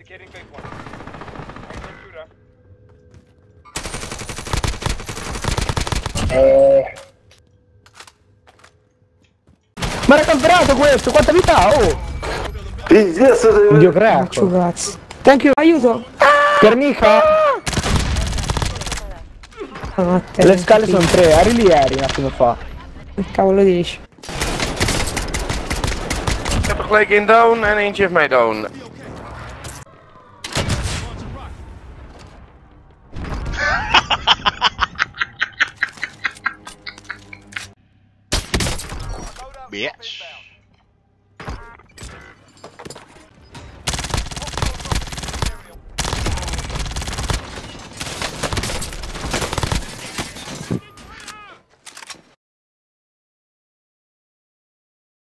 Indicating big one. Eh. Ma era camperato questo, quanta vita ha? Oh! Dio. Ciugazzi. Thank you, aiuto! Pernica? Ah, Le scale sono tre, eri lì eri un attimo fa. Che cavolo dici? Één down heeft mij down. Bitch.